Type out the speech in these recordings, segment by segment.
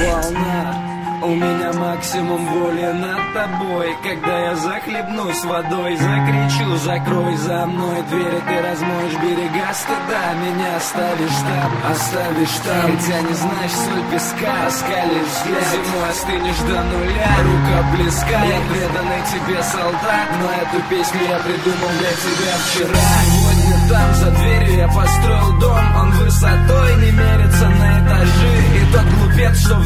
волна. У меня максимум воли над тобой. Когда я захлебнусь водой Закричу, закрой за мной двери Ты размоешь берега стыда. Меня оставишь там, оставишь там. Хотя не знаешь соль песка Оскалишь взгляд Зимой остынешь до нуля Рука близка. Я преданный тебе солдат. Но эту песню я придумал для тебя вчера. Сегодня там за дверью я построил дом. Он высотой не мерится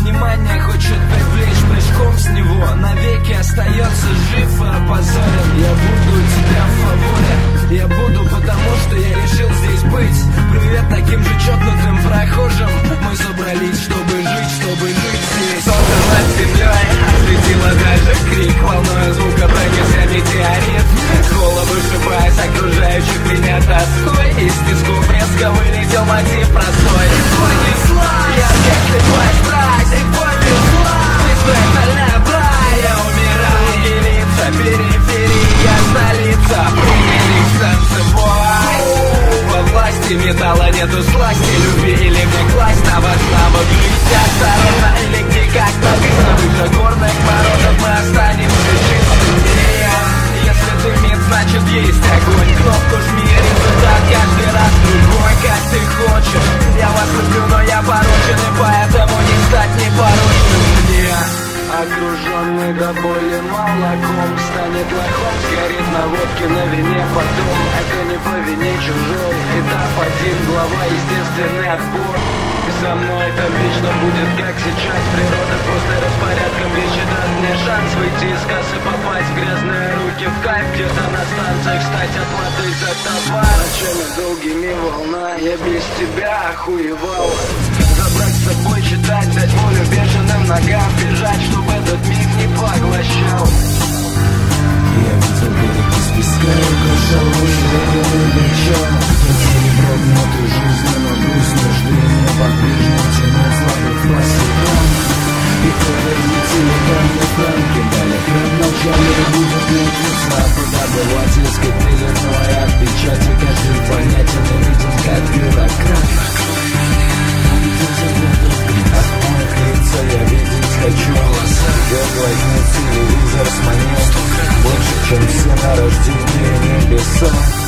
внимание хочет привлечь прыжком с него. Навеки остается жив и опозорен Я буду тебя в фаворе. Я буду потому, что я решил здесь быть. Привет таким же чокнутым прохожим. Мы собрались, чтобы жить, чтобы жить здесь. Солнце над землей осветило даже крик. Волною звука пронесся метеорит. Головы шибая с окружающих меня тоской Из тисков резко вылетел мотив простой власти металла нету сласти Люби или мне класть На вас навык жизнь Окруженный до боли молоком Станет лохом, сгорит на водке на вине Потом. Это не по вине чужой Этап один, глава, естественный отбор. Со мной это вечно будет как сейчас. Природа просто распорядком лечит Даст мне шанс выйти из кассы Попасть в грязные руки в кайф Где-то на станциях стать оплатой за товар. Ночами долгими волна Я без тебя охуевал? Забрать с собой, читать, дать волю бешеным ногам Рождение небеса